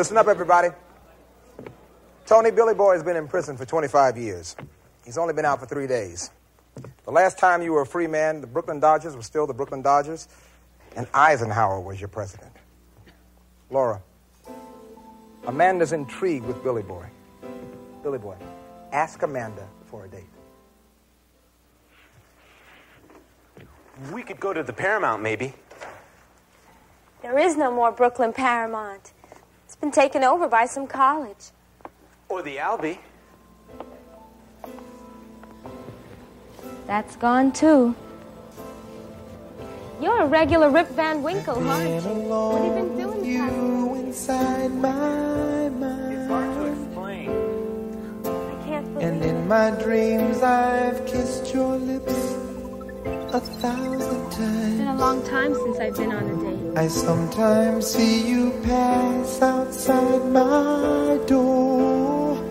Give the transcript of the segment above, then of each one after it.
Listen up, everybody. Tony Billy Boy has been in prison for 25 years. He's only been out for three days. The last time you were a free man, the Brooklyn Dodgers were still the Brooklyn Dodgers, and Eisenhower was your president. Laura, Amanda's intrigued with Billy Boy. Billy Boy, ask Amanda for a date. We could go to the Paramount, maybe. There is no more Brooklyn Paramount. It's been taken over by some college. Or the Albee. That's gone too. You're a regular Rip Van Winkle, aren't you? What have you been doing? You inside my mind. It's hard to explain. I can't believe And in my dreams, I've kissed your lips a thousand times. It's been a long time since I've been on a date. I sometimes see you pass outside my door.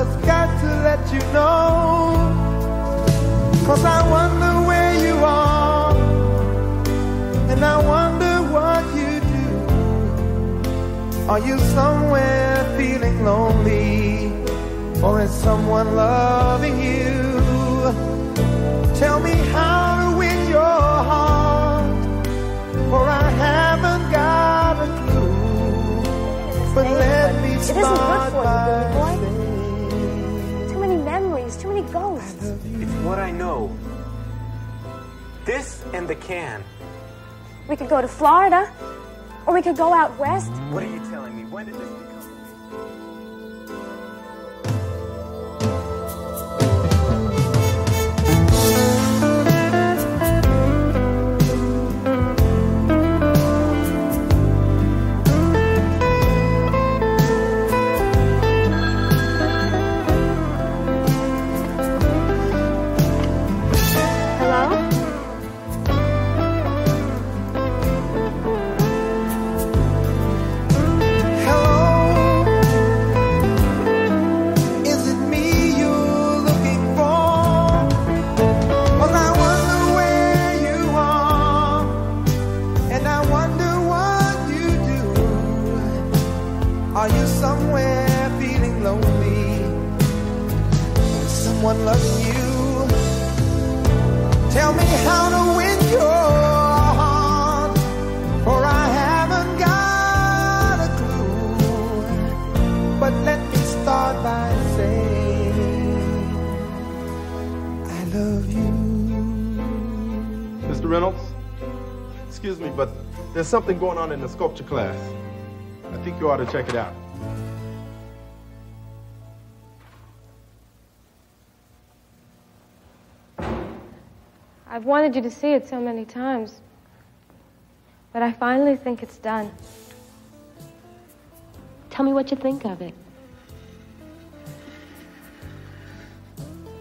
Just got to let you know. Cause I wonder where you are, and I wonder what you do. Are you somewhere feeling lonely, or is someone loving you? Tell me how to win your heart, for I haven't got a clue. But let me It isn't good start by many ghosts. It's what I know. This and the can. We could go to Florida, or we could go out west. What are you telling me? When did this become? There's something going on in the sculpture class. I think you ought to check it out. I've wanted you to see it so many times. But I finally think it's done. Tell me what you think of it.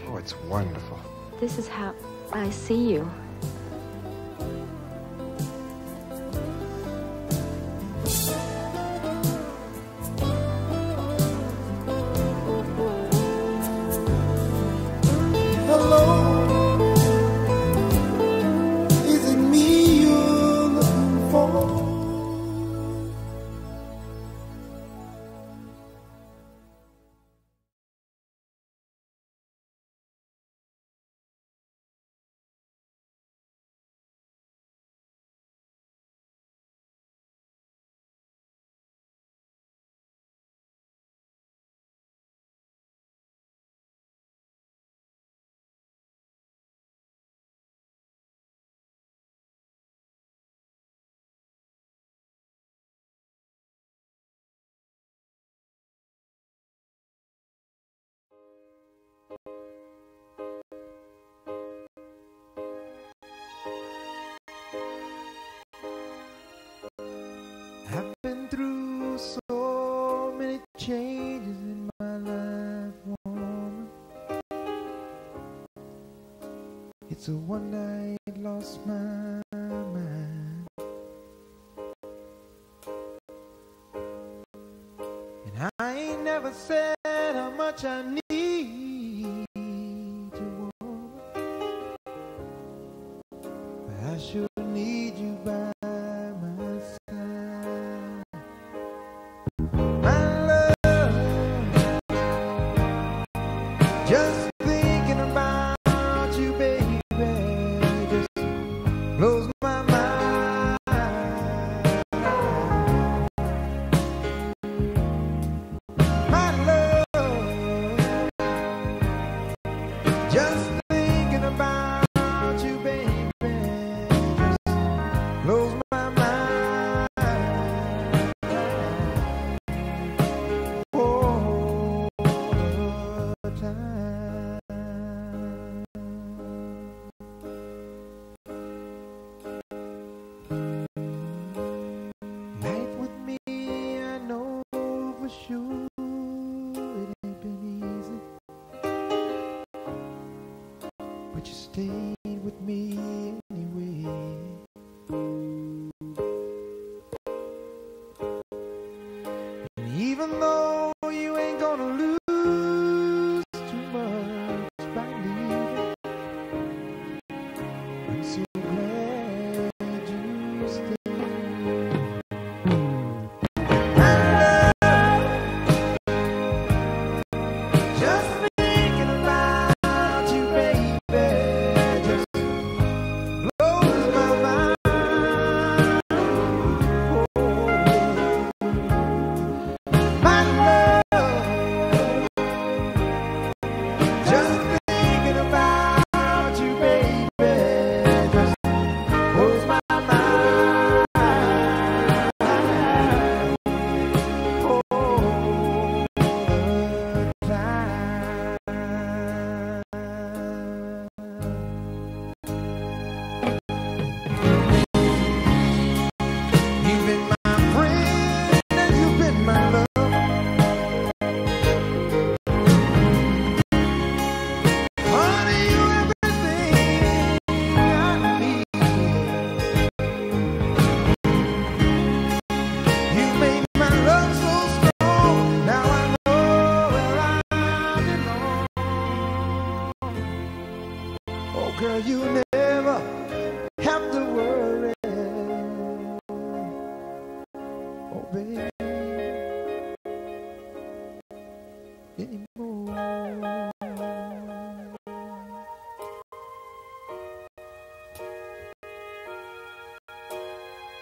Oh, it's wonderful. This is how I see you. So one night lost my mind. And I ain't never said how much I need.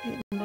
it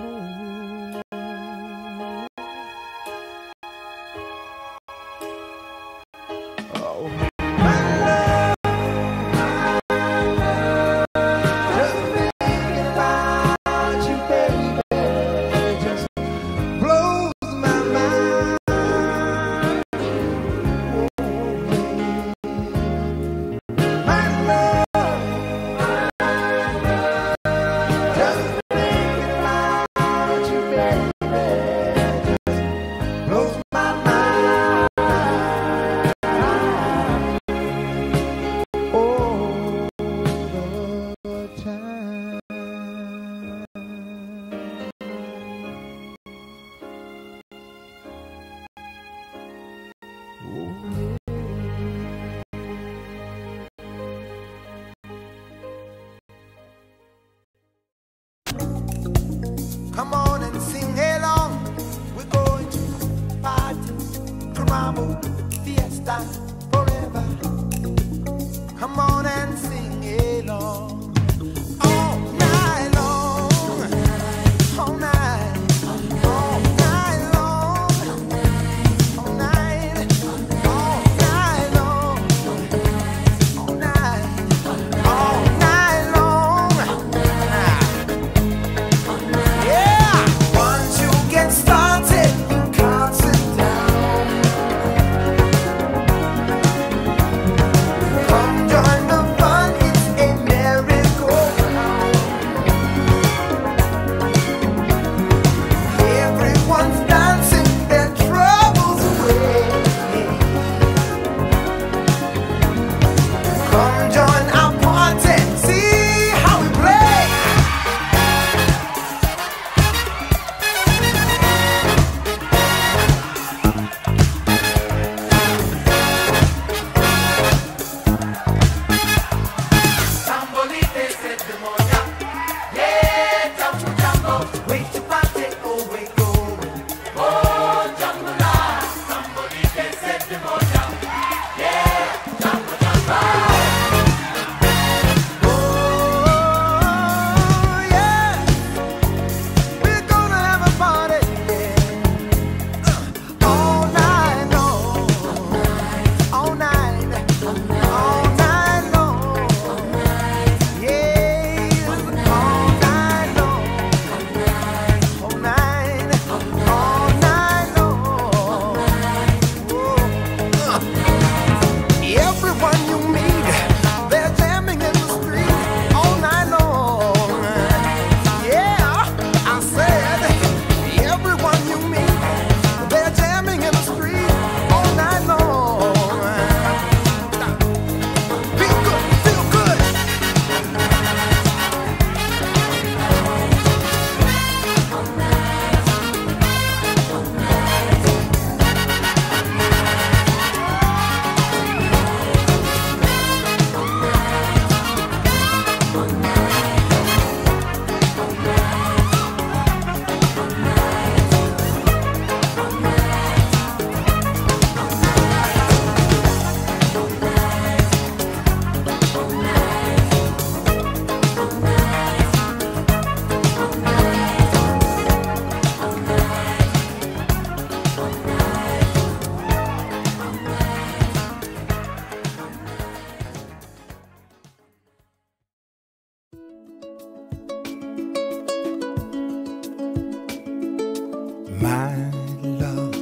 my love.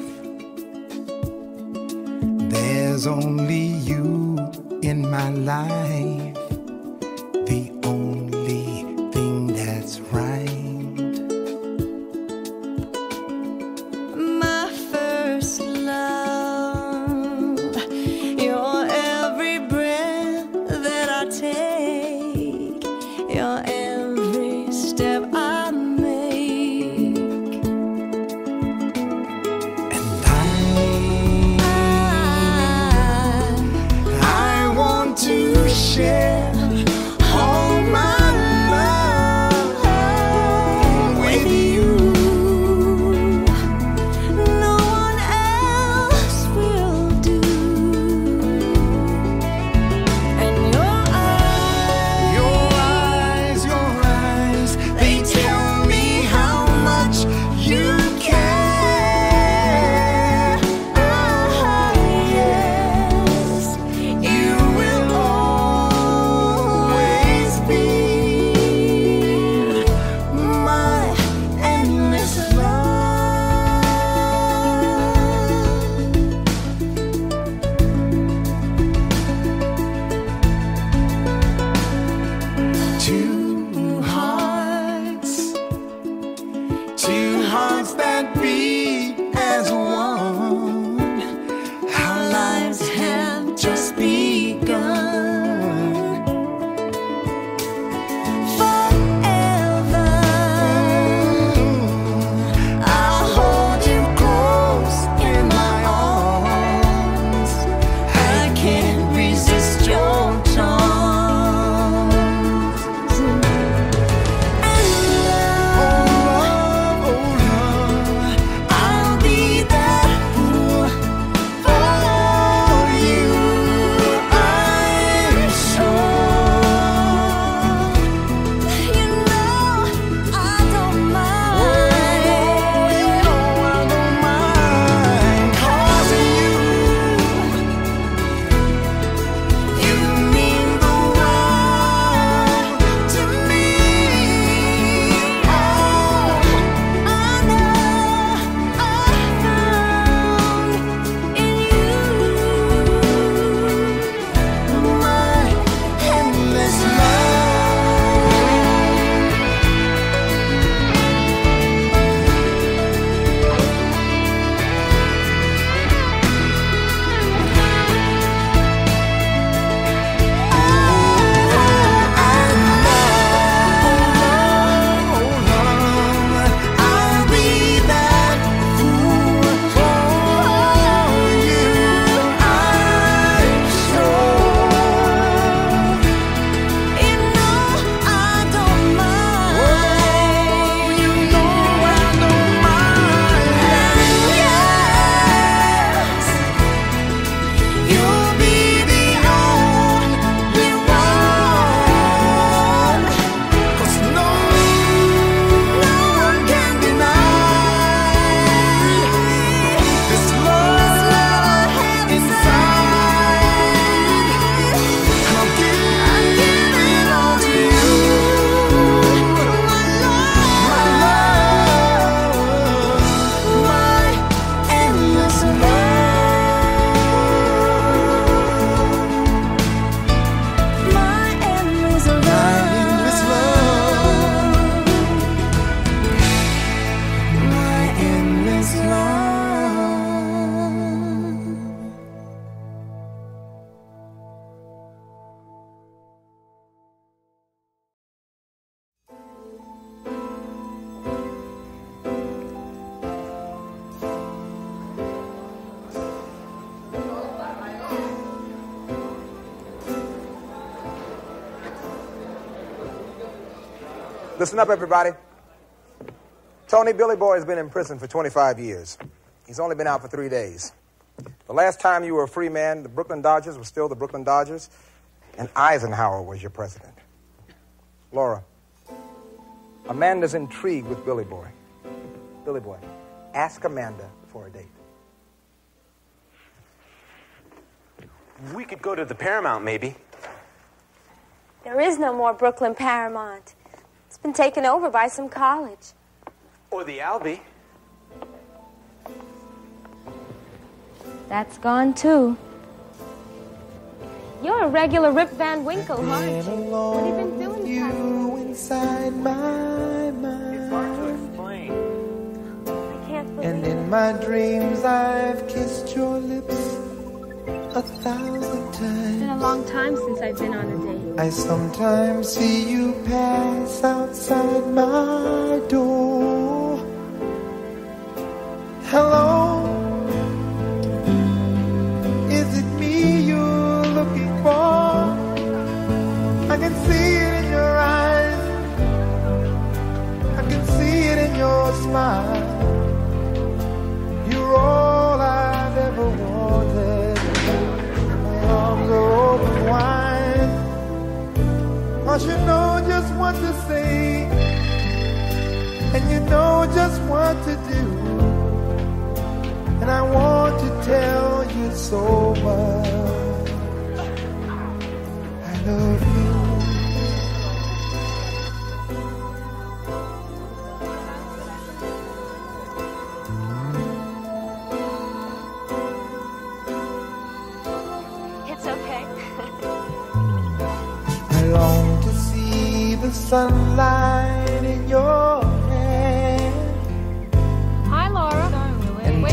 There's only you in my life. Listen up, everybody. Tony Billy Boy has been in prison for 25 years. He's only been out for three days. The last time you were a free man, the Brooklyn Dodgers were still the Brooklyn Dodgers, and Eisenhower was your president. Laura, Amanda's intrigued with Billy Boy. Billy Boy, ask Amanda for a date. We could go to the Paramount, maybe. There is no more Brooklyn Paramount been taken over by some college. Or the Albee. That's gone too. You're a regular Rip Van Winkle, aren't you? What have you been doing you inside my mind? It's hard to explain. I can't believe And in my dreams I've kissed your lips a thousand times. It's been a long time since I've been on a date. I sometimes see you pass outside my door.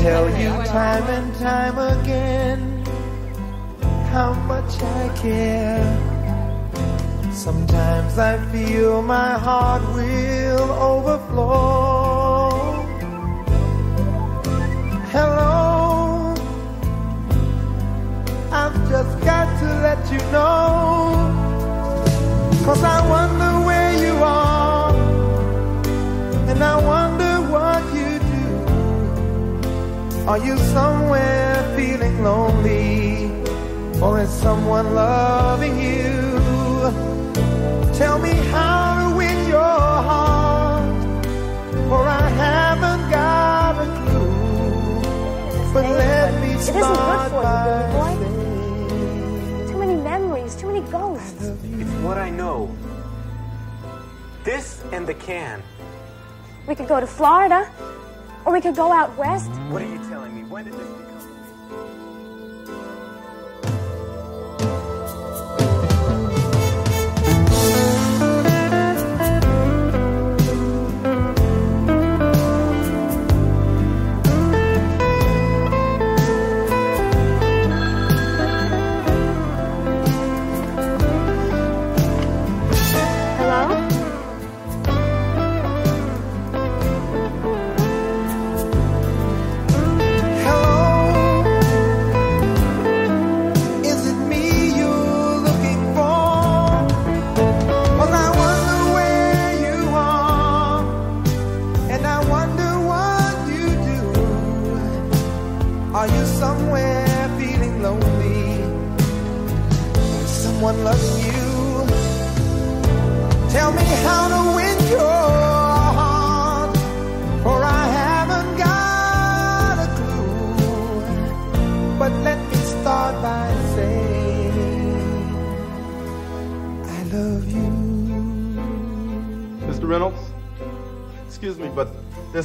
Tell you time and time again how much I care. Sometimes I feel my heart will overflow. Hello, I've just got to let you know. Cause I wonder Are you somewhere feeling lonely, or is someone loving you? Tell me how to win your heart, for I haven't got a clue. But let me It isn't good start for you, by Billy boy. saying Too many memories, too many ghosts. It's what I know. This and the can. We could go to Florida, or we could go out west. What are you telling me? When did this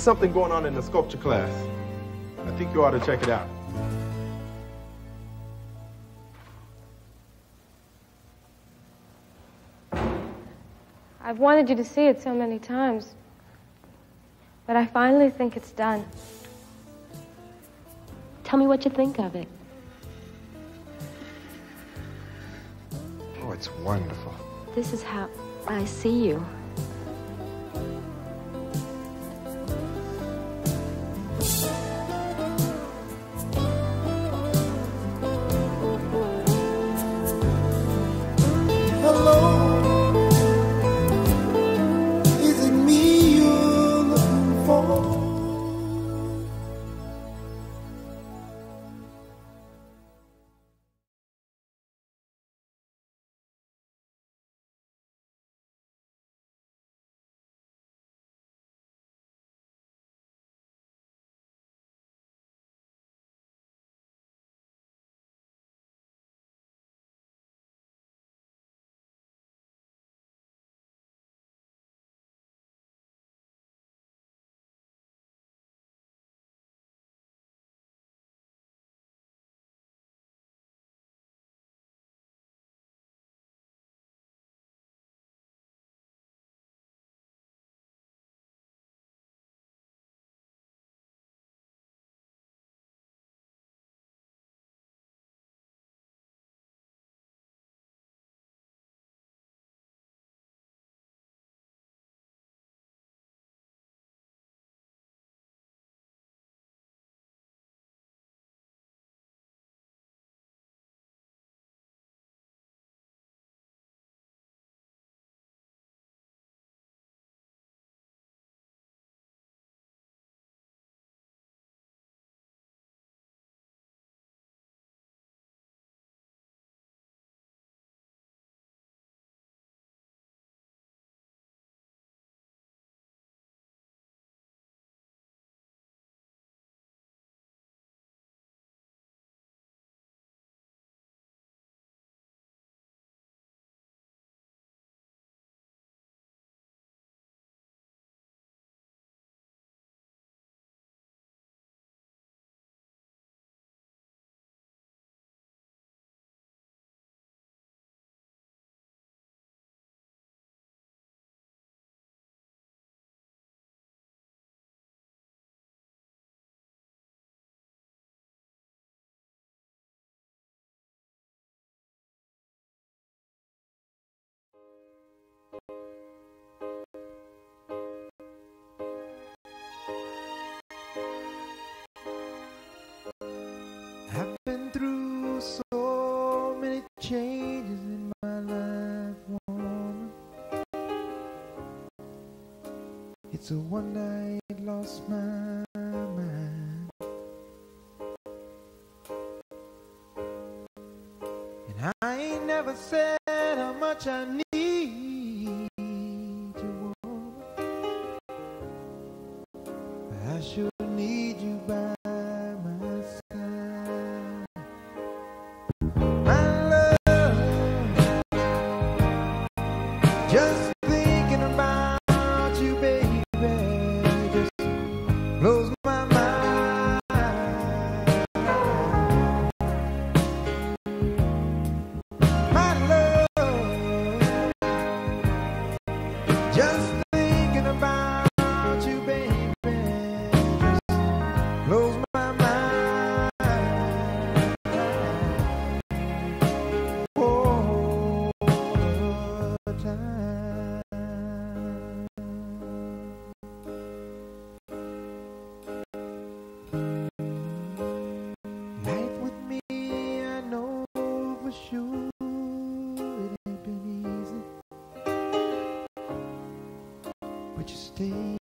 there's something going on in the sculpture class. I think you ought to check it out. I've wanted you to see it so many times. But I finally think it's done. Tell me what you think of it. Oh, it's wonderful. This is how I see you. So one night lost my mind. And I ain't never said how much I need. stay.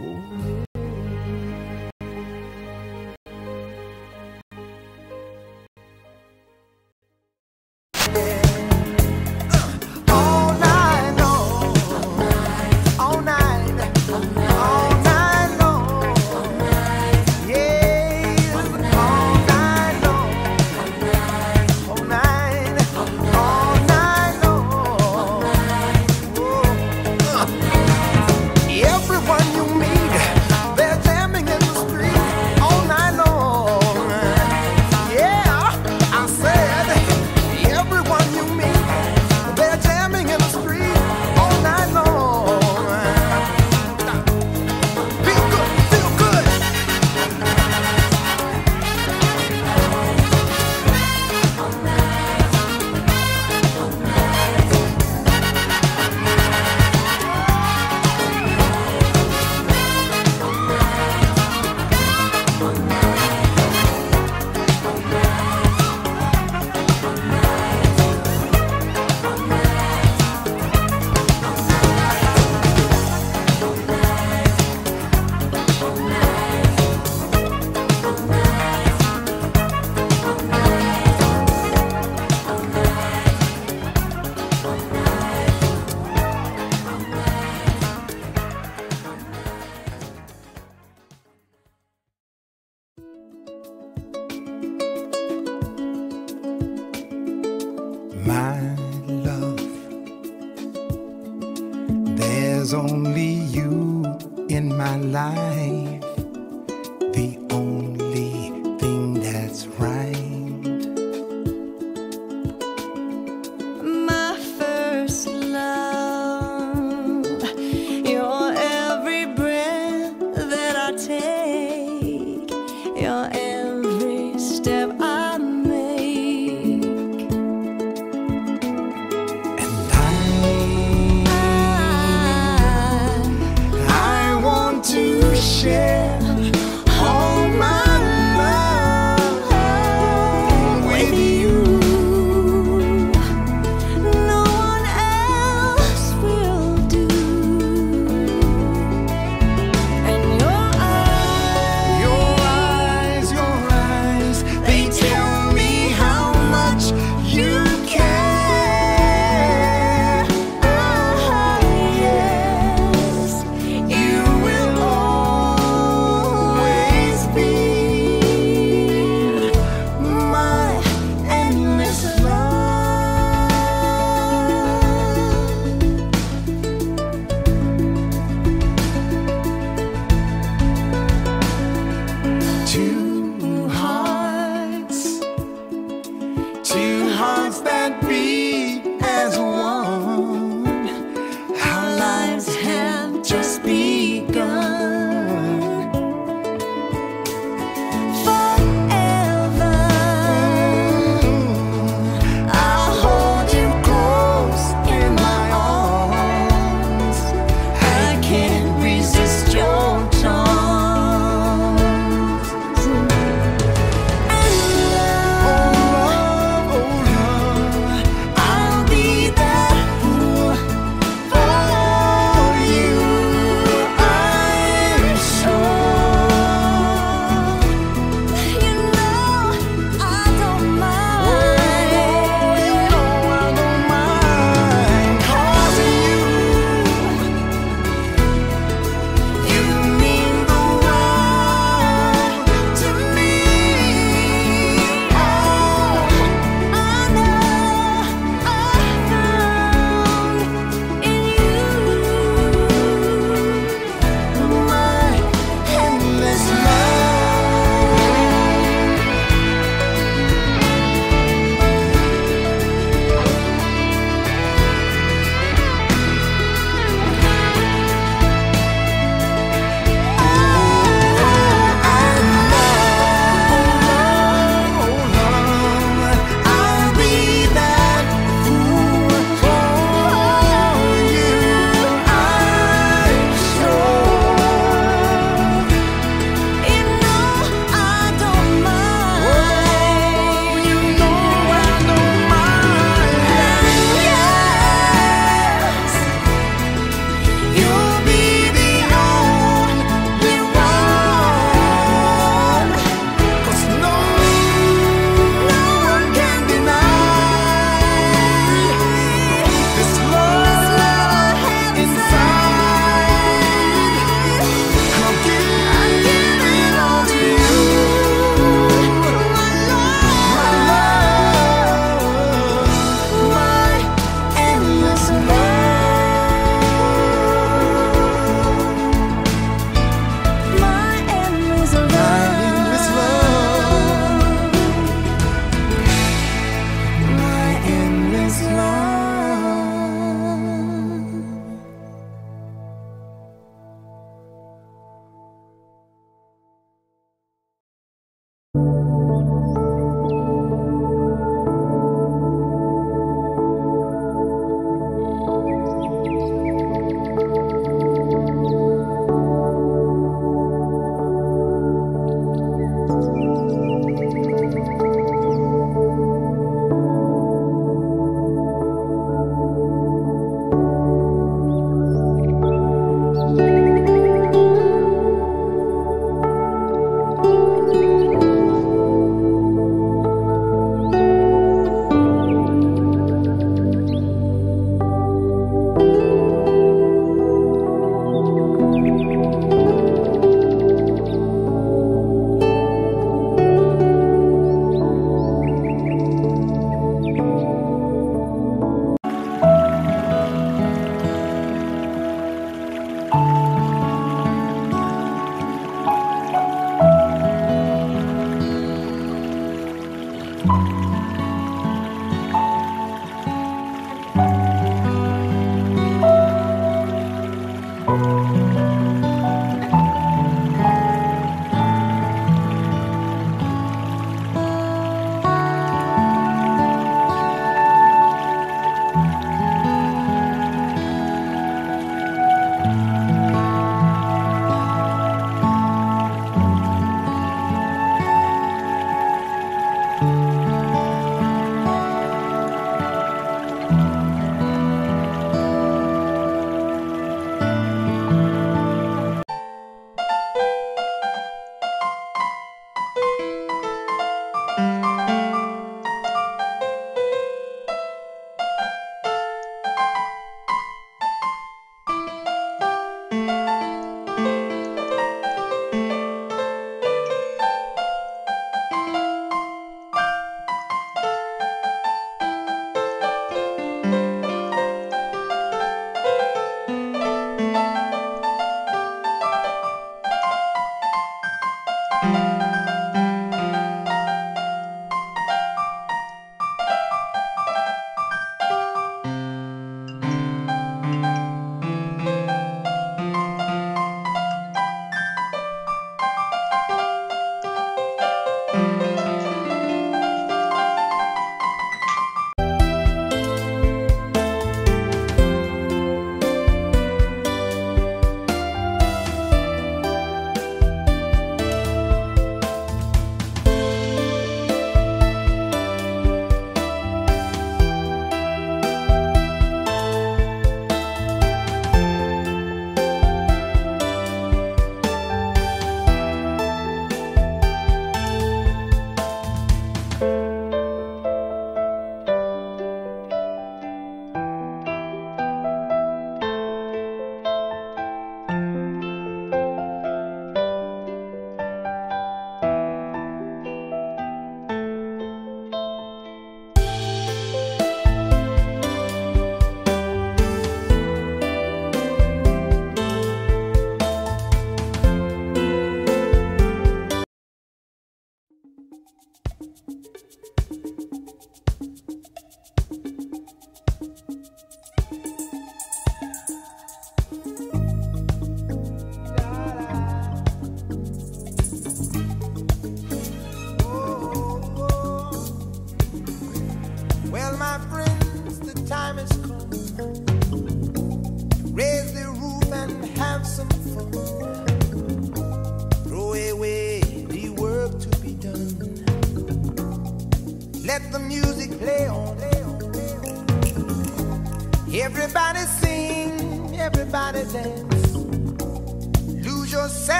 amor.